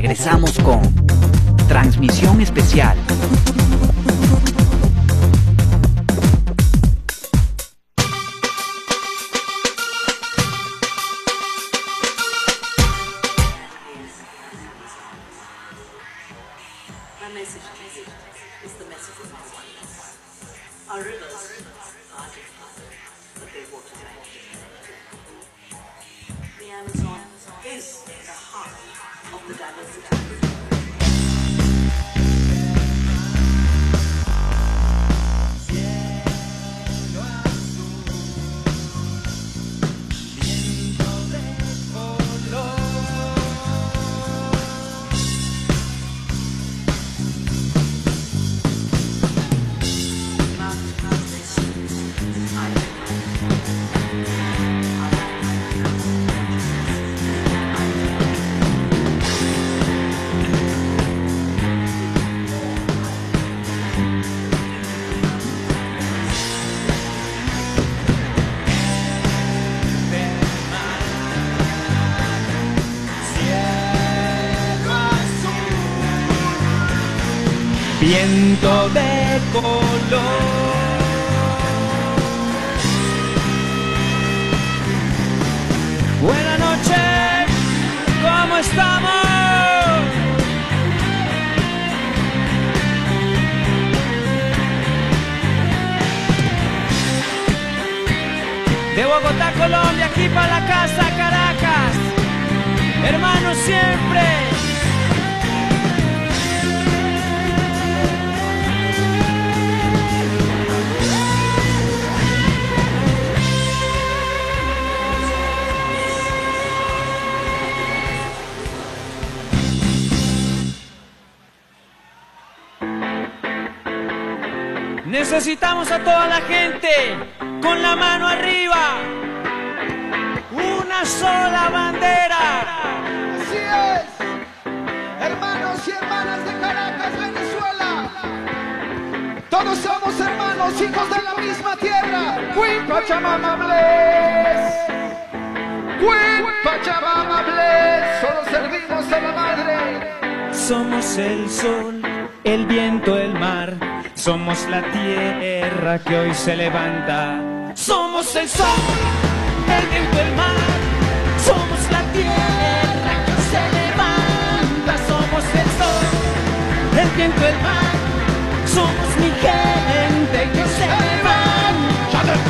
regresamos con transmisión especial. Viento de color. Buenas noches, ¿cómo estamos? De Bogotá, Colombia, aquí para la casa, Caracas. Hermanos siempre. Necesitamos a toda la gente con la mano arriba. Una sola bandera. Así es. Hermanos y hermanas de Caracas, Venezuela. Todos somos hermanos, hijos de la misma tierra. Queen Pachamama Bless. Queen Pachamama Bless. Solo servimos a la madre. Somos el sol, el viento, el mar somos la tierra que hoy se levanta. Somos el sol, el viento, el mar. Somos la tierra que se levanta. Somos el sol, el viento, el mar. Somos mi gente que se levanta.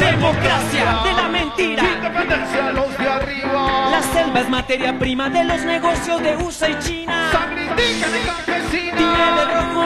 Democracia de la mentira. Independencia los de arriba. La selva es materia prima de los negocios de USA y China. Sangre indígena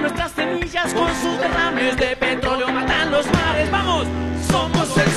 nuestras semillas con sus derrames de petróleo matan los mares. Vamos, somos el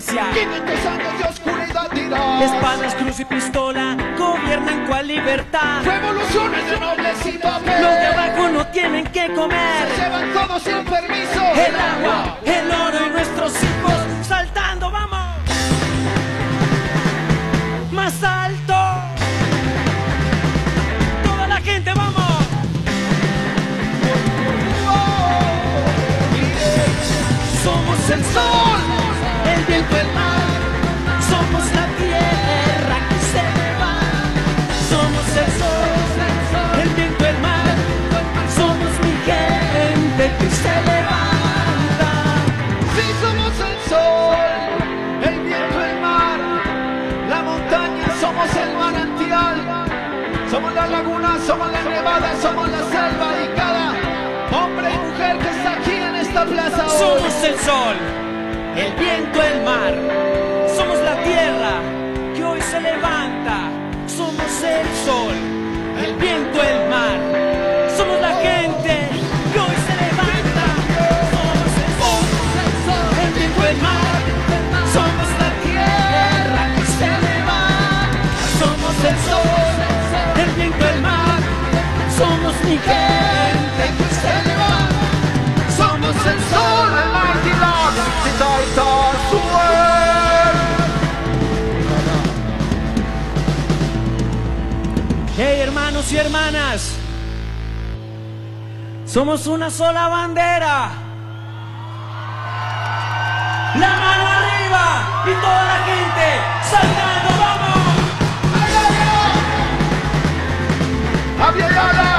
independencia. 500 años de oscuridad. Espadas, cruz y pistola gobiernan cual libertad. Revoluciones de nobles y papel. Los de abajo no tienen que comer. Se llevan todos sin permiso. El agua, el oro y nuestros hijos saltando, Somos el sol, el viento, el mar. Somos la tierra que hoy se levanta. Somos el sol, el viento, el mar. Somos la gente que hoy se levanta. Somos el sol, el viento, el mar. Somos la tierra que se levanta. Somos el sol, el viento, el mar. Somos mi gente que se levanta. hermanas. Somos una sola bandera. La mano arriba y toda la gente saltando, vamos. ¡Ay!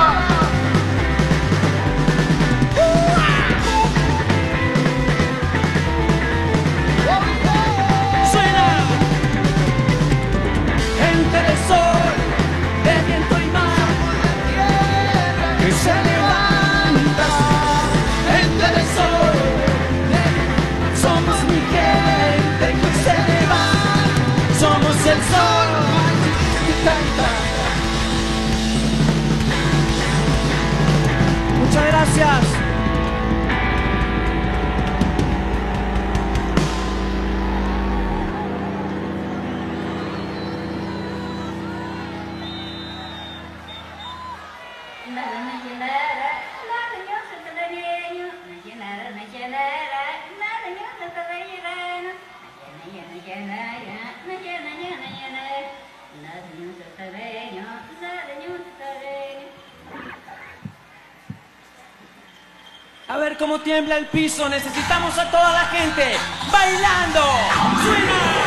Gracias. A ver cómo tiembla el piso. Necesitamos a toda la gente bailando.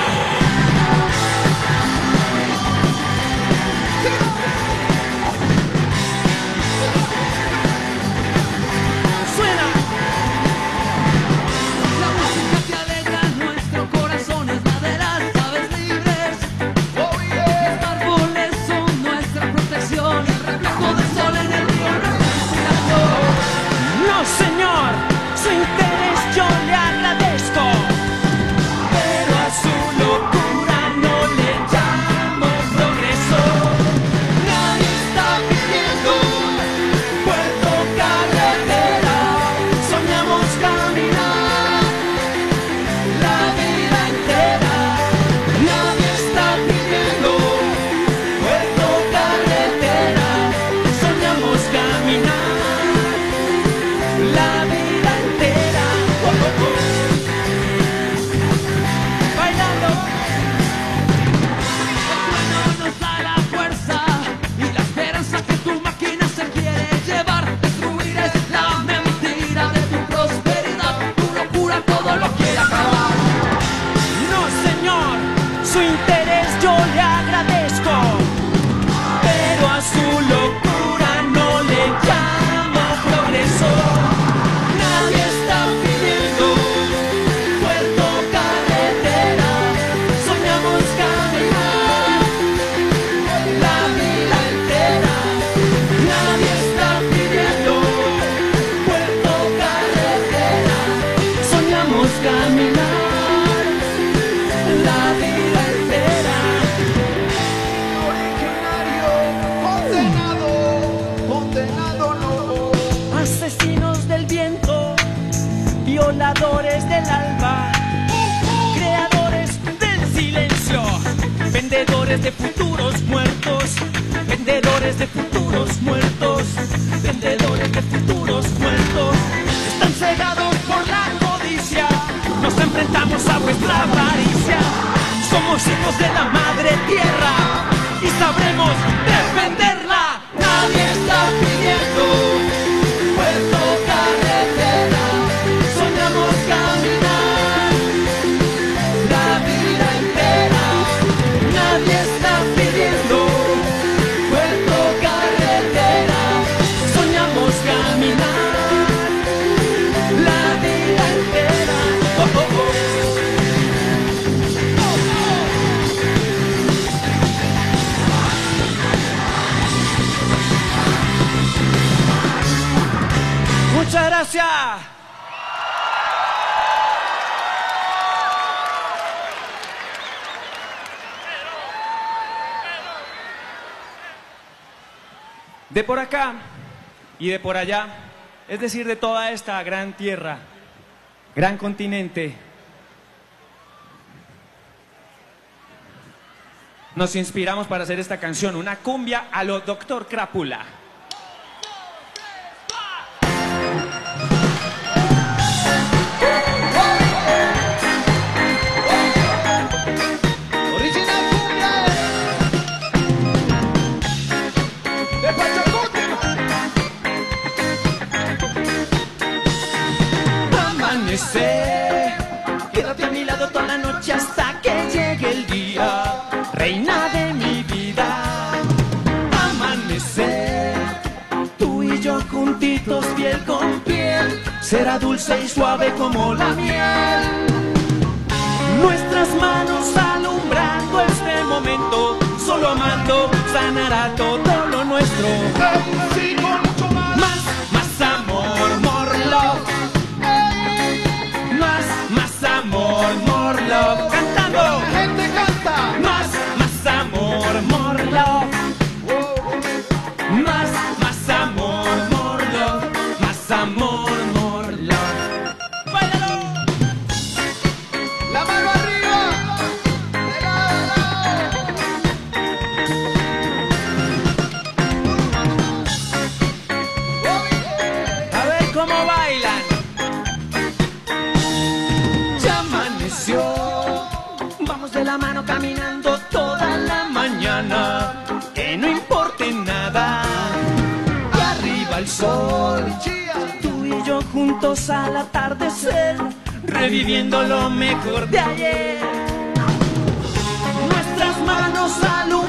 Somos hijos de la madre tierra y sabremos De por acá y de por allá, es decir, de toda esta gran tierra, gran continente, nos inspiramos para hacer esta canción, una cumbia a lo Doctor Crápula. Amanecer, quédate a mi lado toda la noche hasta que llegue el día, reina de mi vida. Amanecer, tú y yo juntitos piel con piel, será dulce y suave como la miel. Nuestras manos alumbrando este momento, solo amando sanará todo lo nuestro. Al atardecer. Reviviendo lo mejor de ayer. Nuestras manos alumbrando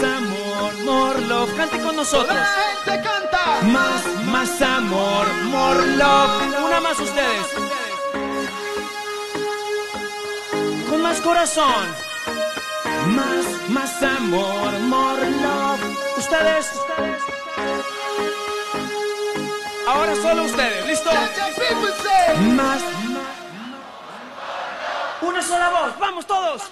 Más amor, more love. Cante con nosotros. la gente canta. Más, más amor, more love. Una más ustedes. Con más corazón. Más, más amor, more love. Ustedes. Ahora solo ustedes, ¿listo? Say. Más. Una sola voz, vamos todos.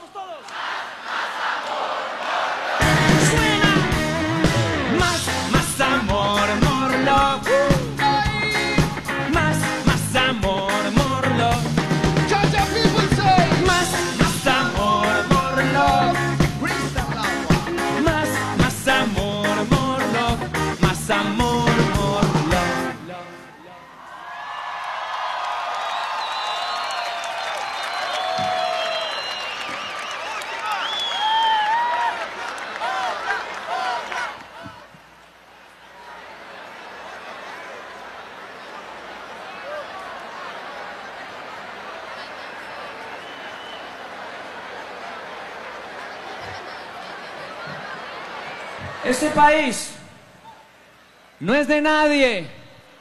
Este país no es de nadie,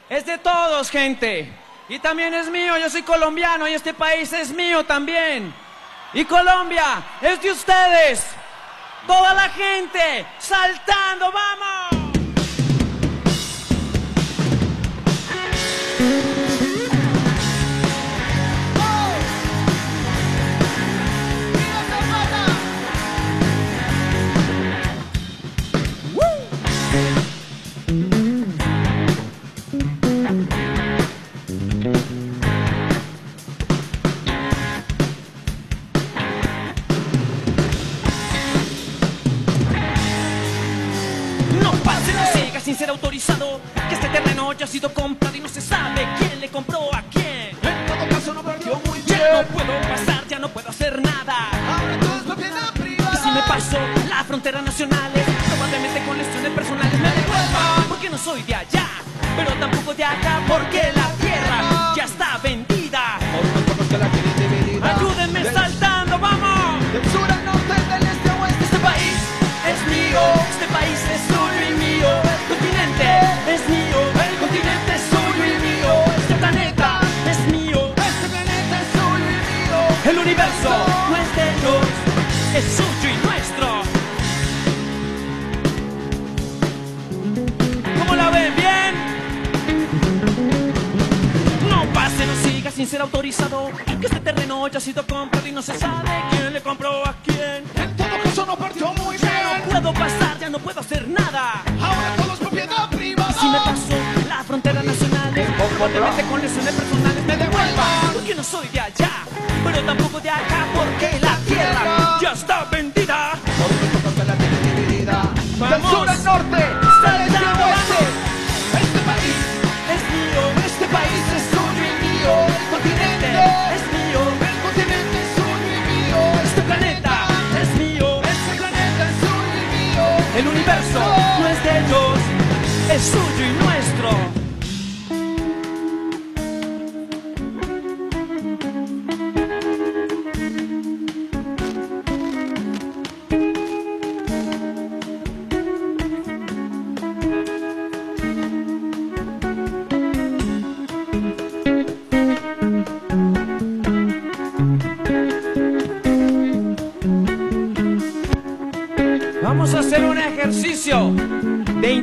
es de todos, gente. Y también es mío, yo soy colombiano y este país es mío también. Y Colombia es de ustedes. Toda la gente saltando, vamos. Sido comprado y no se sabe quién le compró a quién. En todo caso no partió muy Ya no bien. puedo pasar, ya no puedo hacer nada. Ahora todo es propiedad Y privada. si me paso la frontera nacionales, probablemente con lesiones personales me devuelvan. Porque no soy de allá, pero tampoco de acá, porque la ser autorizado. Que este terreno ya ha sido comprado y no se sabe quién le compró a quién. En todo caso no partió muy Ya bien. no puedo pasar, ya no puedo hacer nada. Ahora todo es propiedad privada. Si me paso la frontera nacional, probablemente con lesiones personales me devuelvan. Porque no soy de allá, pero tampoco de acá, porque la es suyo y nuestro.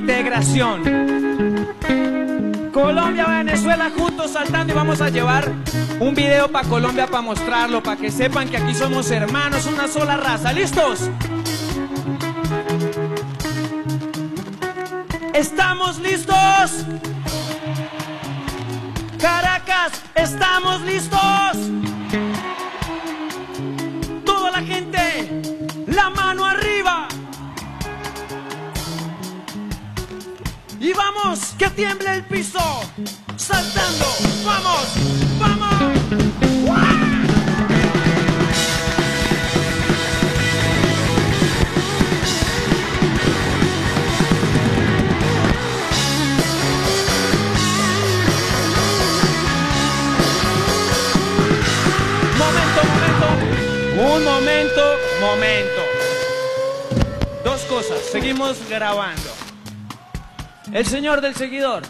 Integración. Colombia, Venezuela juntos saltando y vamos a llevar un video para Colombia para mostrarlo, para que sepan que aquí somos hermanos, una sola raza. ¿Listos? ¿Estamos listos? Caracas, ¿estamos listos? Y vamos, que tiemble el piso. Saltando, vamos, vamos. Momento. Un momento, momento. Dos cosas, seguimos grabando. El señor del seguidor.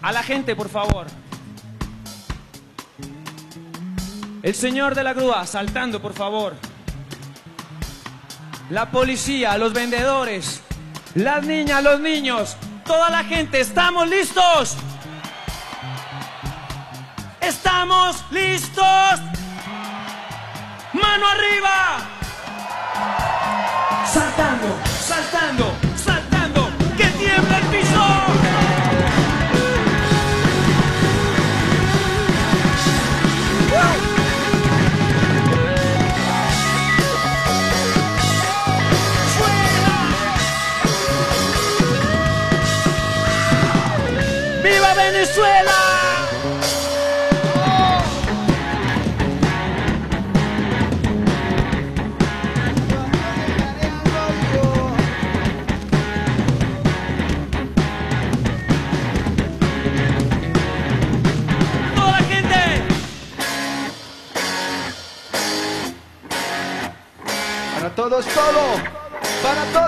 A la gente, por favor. El señor de la grúa, saltando, por favor. La policía, los vendedores, las niñas, los niños, toda la gente, ¿estamos listos? ¿Estamos listos? ¡Mano arriba! Saltando, saltando,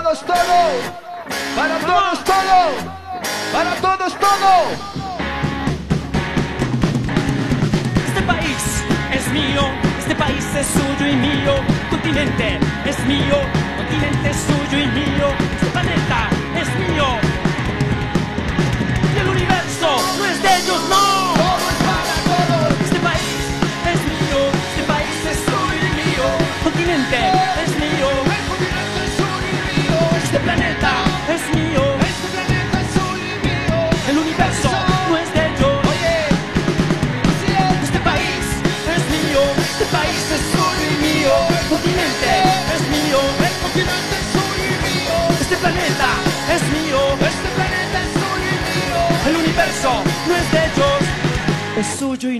todos todo. Para todos todo. Para todos todo. Este país es mío, este país es suyo y mío. Continente es mío, continente es suyo y mío. Este planeta es mío. Y el universo no es de ellos, no.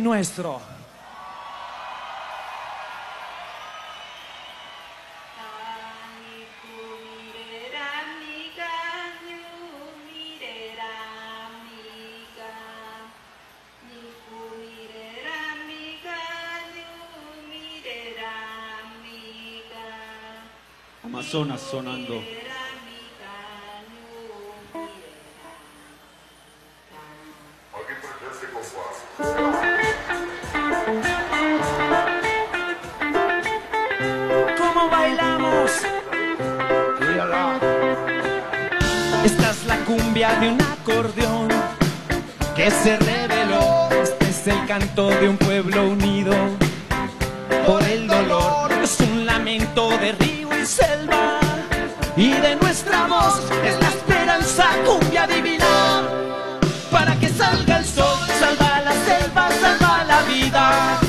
Nuestro. Amazonas sonando. Que se reveló. Este es el canto de un pueblo unido por el dolor. Es un lamento de río y selva y de nuestra voz es la esperanza cumbia divina para que salga el sol, salva la selva, salva la vida.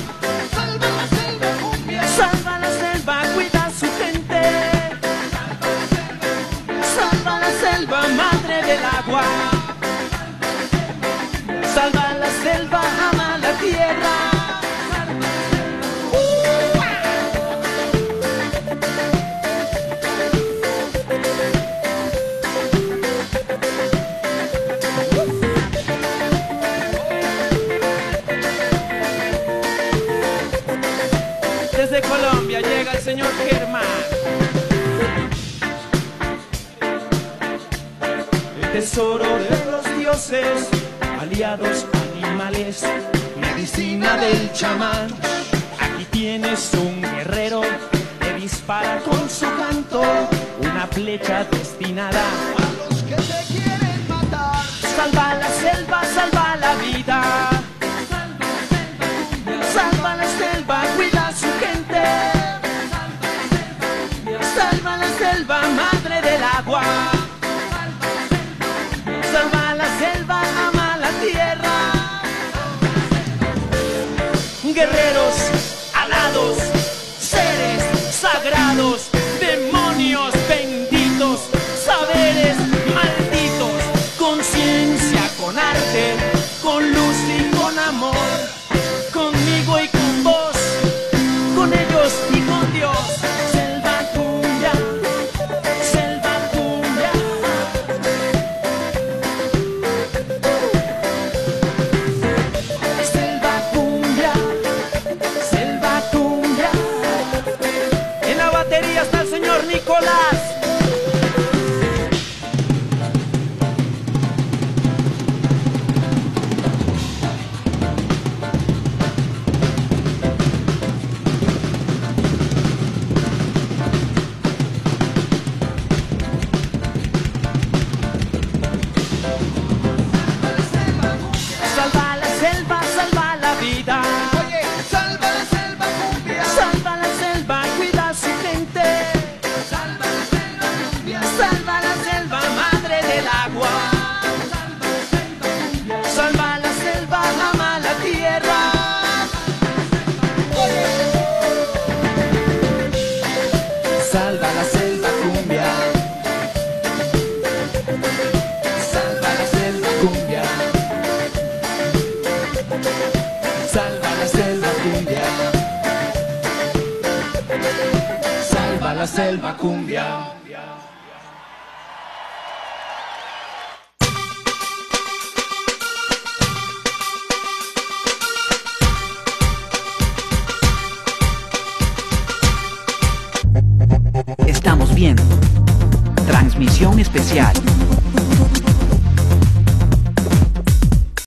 Señor Germán. El tesoro de los dioses, aliados animales, medicina del chamán. Aquí tienes un guerrero que dispara con su canto una flecha destinada A los que te quieren matar. Salva Guerreros selva cumbia.